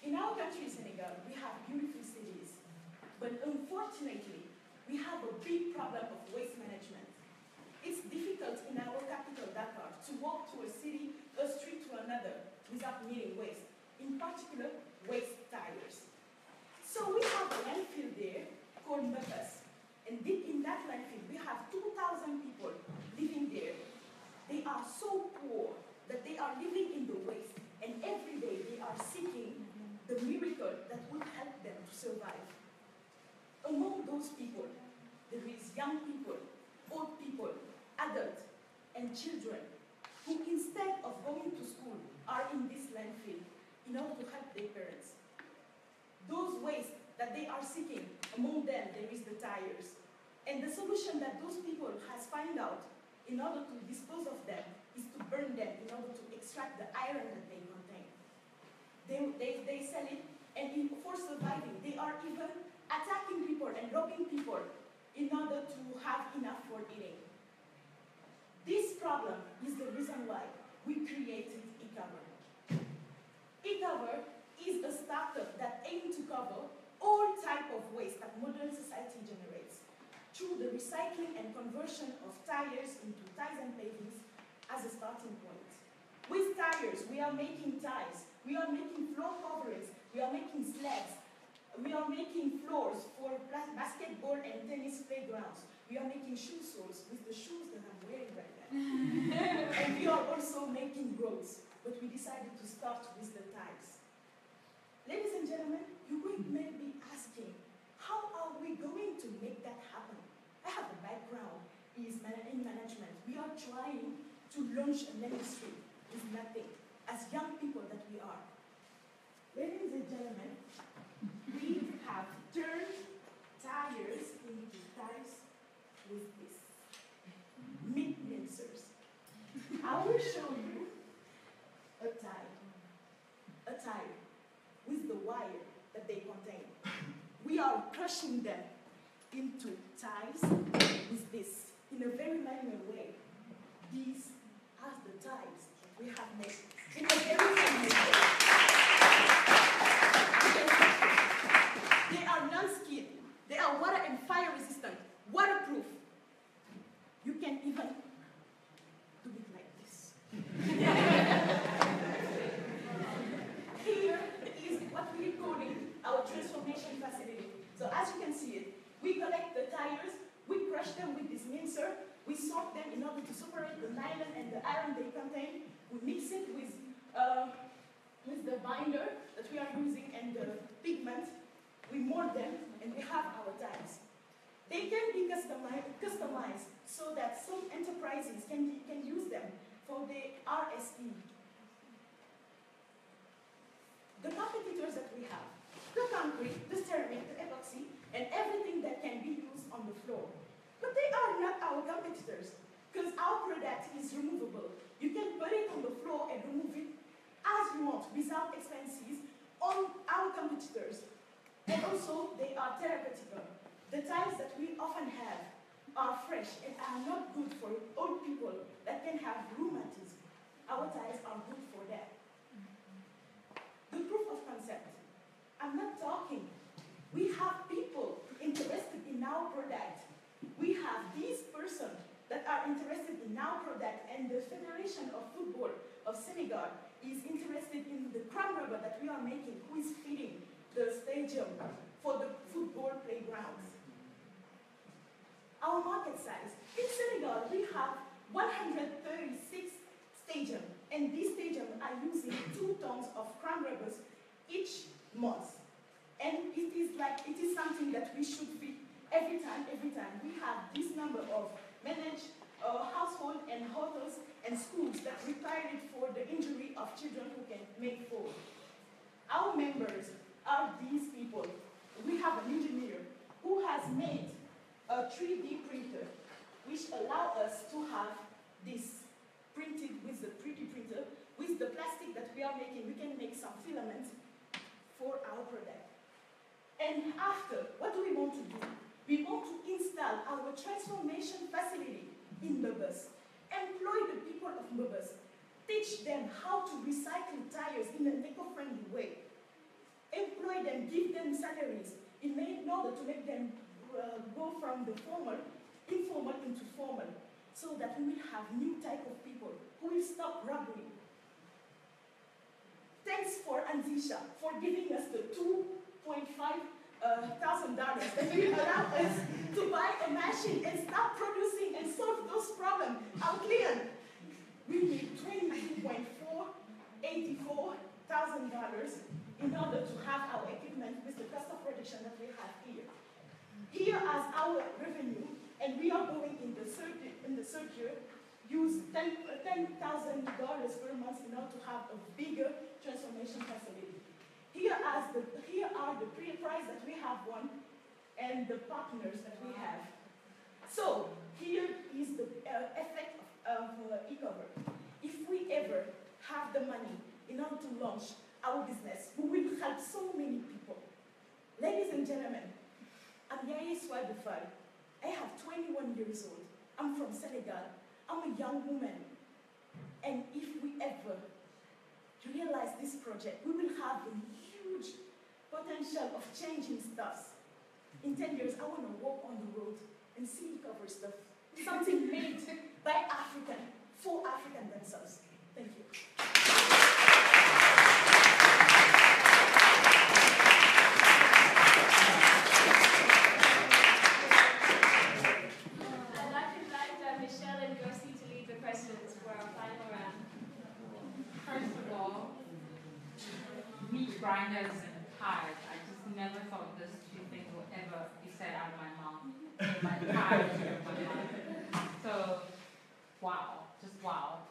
In our country, Senegal, we have beautiful cities, but unfortunately, we have a big problem of waste management. It's difficult in our capital, Dakar, to walk to a city, a street to another, without meeting waste, in particular, waste tires. So we have a landfill there called Mbeubeuss, and in that landfill, we have 2,000 people living there. They are so poor, the miracle that would help them to survive. Among those people, there is young people, old people, adults, and children who instead of going to school are in this landfill in order to help their parents. Those waste that they are seeking, among them there is the tires. And the solution that those people has found out in order to dispose of them is to burn them in order to extract the iron that they. They, they, they sell it, and for surviving, they are even attacking people and robbing people in order to have enough for eating. This problem is the reason why we created eCover. eCover is a startup that aims to cover all type of waste that modern society generates through the recycling and conversion of tires into tires and pavings as a starting point. With tires, we are making ties, we are making floor coverings, we are making slabs, we are making floors for basketball and tennis playgrounds. We are making shoe soles with the shoes that I'm wearing right now. and we are also making roads, but we decided to start with the ties. Ladies and gentlemen, you may be asking, how are we going to make that happen? I have a background in management. We are trying to launch an industry with nothing, as young people that we are. Ladies and gentlemen, we have turned tires into tires with this. Meat. I will show you a tire. A tire with the wire that they contain. We are crushing them into ties with this in a very manual way. These are the ties we have made in a very manual way. They are non-skid. They are water and fire resistant, waterproof. You can even do it like this. Here is what we're calling our transformation facility. So as you can see it, we collect the tires, we crush them with this mincer, we sort them in order to separate the nylon and the iron they contain, we mix it with, uh, with the binder that we are using and the pigment, we mold them, and we have our tires. They can be customized, customized so that some enterprises can, can use them for the RSE. The competitors that we have, the concrete, the ceramic, the epoxy, and everything that can be used on the floor. But they are not our competitors, because our product is removable. You can put it on the floor and remove it as you want, without expenses, on our competitors. And also, they are therapeutical. The tiles that we often have are fresh and are not good for old people that can have rheumatism. Our tiles are good for that. The proof of concept. I'm not talking. We have people interested in our product. We have these persons that are interested in our product, and the Federation of Football of Senegal is interested in the crumb rubber that we are making, who is feeding the stadium for the football playgrounds. Our market size. In Senegal, we have 136 stadiums, and these stadiums are using two tons of crumb rubbers each month. And it is like, it is something that we should feed every time, every time. We have this number of managed uh, household and hotels and schools that require it for the injury of children who can make food. Our members are these people. We have an engineer who has made a 3D printer, which allow us to have this printed with the 3D printer. With the plastic that we are making, we can make some filaments for our product. And after, what do we want to do? We want to install our transformation facility in Mbeubeuss. Employ the people of Mbeubeuss. Teach them how to recycle tires in an eco-friendly way. Employ them, give them salaries in, order to make them uh, go from the formal, informal into formal, so that we will have new type of people who will stop robbery. Thanks for Anzisha for giving us the 2.5 uh, thousand dollars that will allow us to buy a machine and start producing problems. Our client, we need $22.4, $84,000 in order to have our equipment with the cost of production that we have here. Here as our revenue, and we are going in the third, in the use $10,000 $10, per month in order to have a bigger transformation facility. Here, as the, here are the prize that we have won and the partners that we have. So here is the uh, effect of, of uh, e-cover. If we ever have the money in order to launch our business, we will help so many people. Ladies and gentlemen, I'm Yaye Souadou Fall. I have 21 years old. I'm from Senegal. I'm a young woman. And if we ever realize this project, we will have a huge potential of changing stuff. In 10 years, I want to walk on the road and see cover stuff. Something made by African, for African themselves. Thank you. I'd like to invite uh, Michelle and Gosi to lead the questions for our final round. First of all, meat grinders and pies. I just never thought those two things would ever be said out of my mouth. My my mouth. So, wow, just wow.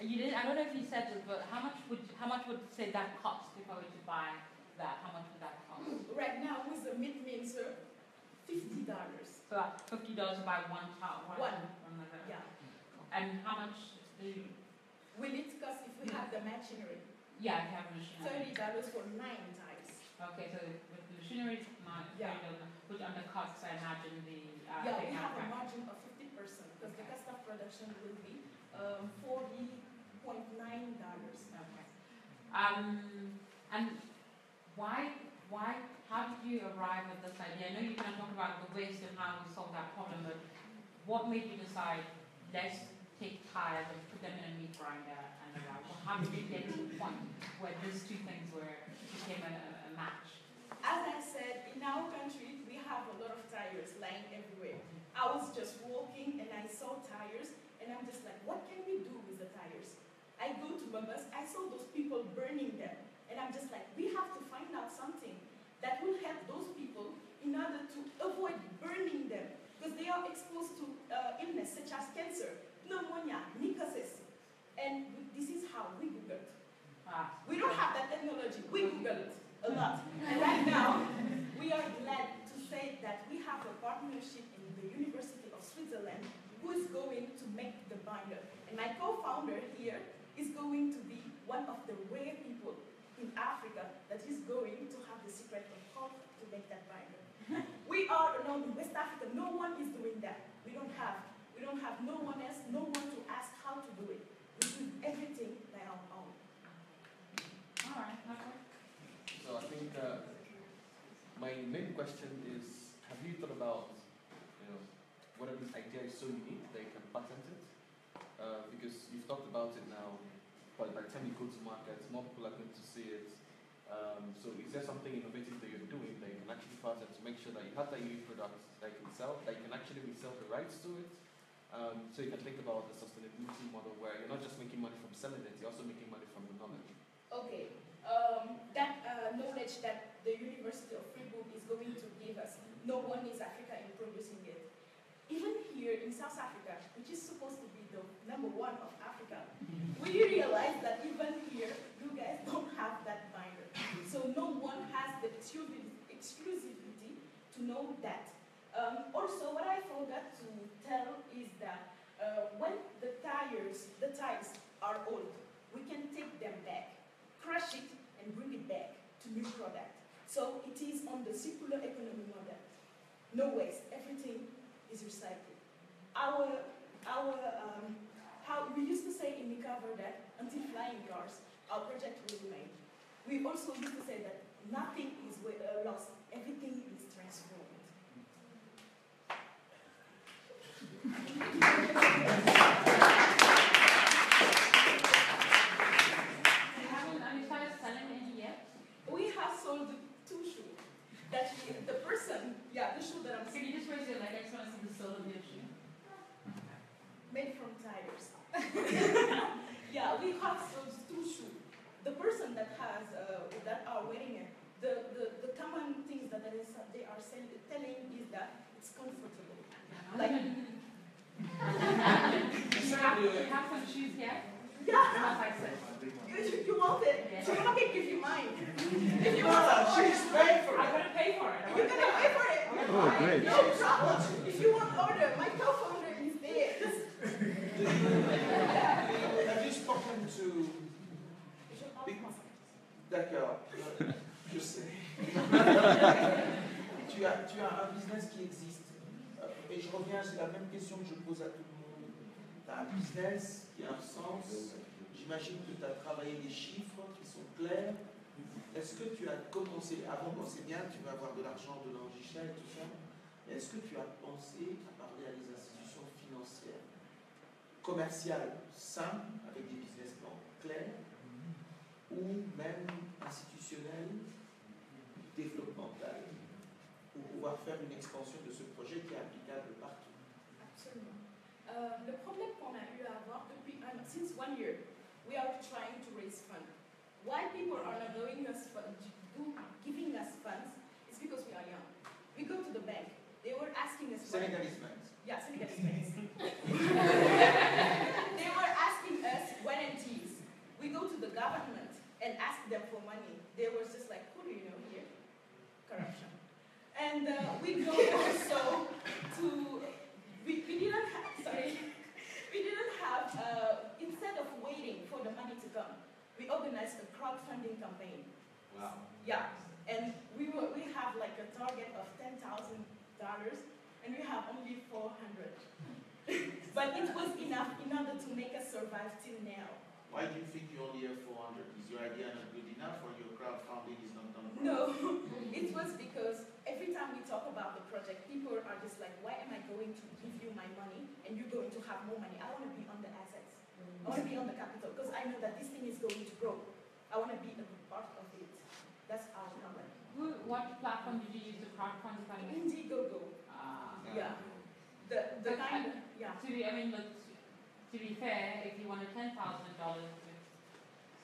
You didn't. I don't know if you said this, but how much would how much would say that cost if I were to buy that? How much would that cost? Right now, with the meat mincer, $50. So that's fifty dollars to buy one child. One. one like. Yeah. And how much? Do you, Will it cost if we hmm. have the machinery? yeah, if you have machinery. $30 for nine ties. Okay, so with the machinery, it's not Yeah. which under costs, I imagine the, uh, Yeah, we have a margin of fifty percent, because the cost of production will be um, forty point nine dollars. Okay. Um, and why, why, how did you arrive at this idea? I know you kind of talked about the waste and how we solve that problem, but what made you decide, let's take tires and put them in a meat grinder and? Well, how did you get to the point where these two things were, became a, a a match? As I said, in our country, we have a lot of tires lying everywhere. I was just walking and I saw tires, and I'm just like, what can we do with the tires? I go to my bus, I saw those people burning them, and I'm just like, we have to find out something that will help those people in order to avoid burning them, because they are exposed to uh, illness such as cancer, pneumonia, necrosis. and this is how we Googled. Ah, We don't have that technology. We Google it a lot. And right now, we are glad to say that we have a partnership in the University of Switzerland who is going to make the binder. And my co-founder here is going to be one of the rare people in Africa that is going to have the secret of how to make that binder. We are alone in West Africa. No one is doing that. We don't have. We don't have no one no one to ask how to do it. We do everything by our own. all right, okay. So I think uh, my main question is, have you thought about, you know, whether this idea is so unique you can patent it? Uh, because you've talked about it now, but by the time you go to market, more people are going to see it. Um, so is there something innovative that you're doing that you can actually patent to make sure that you have that unique product that you can sell, that you can actually resell the rights to it? Um, so you can think about the sustainability model where you're not just making money from selling it, you're also making money from the knowledge. Okay, um, that uh, knowledge that the University of Fribourg is going to give us, no one is Africa in producing it. Even here in South Africa, which is supposed to be the number one of Africa, we realize that even here, you guys don't have that binder. So no one has the exclusi- exclusivity to know that. Um, also, what I forgot to tell is that uh, when the tires, the tires are old, we can take them back crush it and bring it back to new product. So it is on the circular economy model. No waste, everything is recycled. Our, our, um, how we used to say in Recover that until flying cars, our project will remain. We also used to say that nothing is uh, lost. Everything is transformed. You haven't, have you started selling any yet? We have sold two shoes. That we, the person, yeah, the shoe that I'm Can you just raise your leg? I just want to see the sole of your shoe. made from tires. yeah, we have sold two shoes. The person that has uh, that are wearing it, the, the, the common things that they, is- they are sell, telling is that it's comfortable. Like, you have, you some shoes here? yeah, What I said. you, you want it. So I can give you mine. If you want no, she's paying for it. I'm gonna pay for it. I'm you're gonna gonna pay for it. Oh, great. No problem. If you want to order, my co-founder is there. Just Have you spoken to... D'accord, euh, je sais. Tu, as, un business qui existe. Euh, Et je reviens, c'est la même question que je pose à tout le monde. Tu as un business qui a un sens. J'imagine que tu as travaillé des chiffres qui sont clairs. Est-ce que tu as commencé, avant, bon, c'est bien, tu vas avoir de l'argent de l'enregistrement et tout ça, est-ce que tu as pensé à parler à des institutions financières, commerciales, simples, avec des business plans clairs, ou même institutionnelles, développementales, pouvoir faire une expansion de ce projet qui est applicable partout Absolument. Euh, le problème qu'on a eu à avoir depuis un since one year, we are trying to raise funds. Why people are not giving us fun, do, giving us funds is because we are young. We go to the bank. They were asking us. for- Senegalese banks. Yeah, Senegalese banks. it was enough in order to make us survive till now. Why do you think you only have 400? Is your idea not good enough or your crowdfunding is not done right? No, it was because every time we talk about the project, people are just like, why am I going to give you my money and you're going to have more money? I want to be on the assets. I want to be on the capital because I know that this thing is going to grow. I want to be a part of it. That's our problem. Who, what platform did you use to crowdfund? Indiegogo. Uh, Yeah. The, the But kind, yeah. To be, I mean, look, to be fair, if you wanted ten thousand dollars,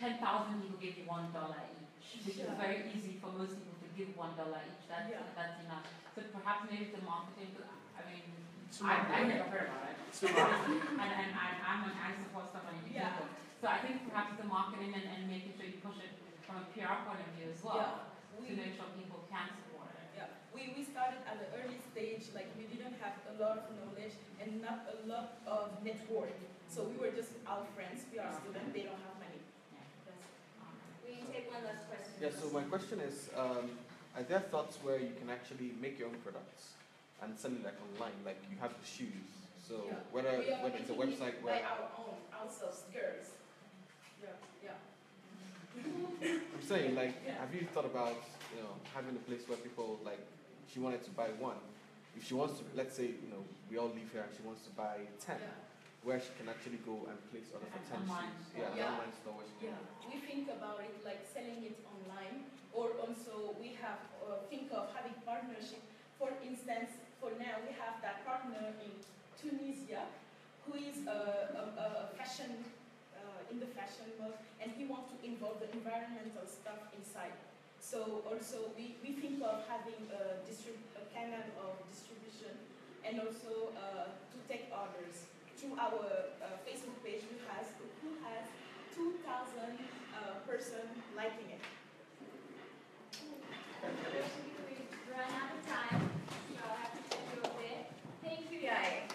ten thousand people give you one dollar each, which is very easy for most people to give one dollar each. That's Yeah. that's enough. So perhaps maybe the marketing. I mean, I. I never heard about it, Too and and I, I'm an, I support stuff on Yeah. Indiegogo. So I think perhaps the marketing and, and making sure you push it from a PR point of view as well, Yeah. to We, make sure people can support it. yeah. We, we started at the early stage, like we didn't have a lot of knowledge and not a lot of network. So we were just our friends, we are students, they don't have money. Yeah. That's We can take one last question. Yeah, so my question is, um, are there thoughts where you can actually make your own products and sell it like online, like you have the shoes? So Yeah. whether whether it's a making it website by where our own, ourselves, girls. Yeah, yeah. I'm saying like, Yeah. have you thought about you know having a place where people like she wanted to buy one, if she wants to, let's say you know we all live here and she wants to buy ten, Yeah. where she can actually go and place order for An ten online shoes. Yeah, Yeah. online store where she can. Yeah, we think about it like selling it online, or also we have uh, think of having partnership. For instance, for now we have that partner in Tunisia, who is a, a, a fashion uh, in the fashion world, and he wants to involve the environmental stuff inside. So also we, we think of having a, a canal of distribution and also uh, to take orders. Through our uh, Facebook page, who has, who has 2,000 uh, person liking it. We've run out of time, so I have to take you a bit. Thank you guys.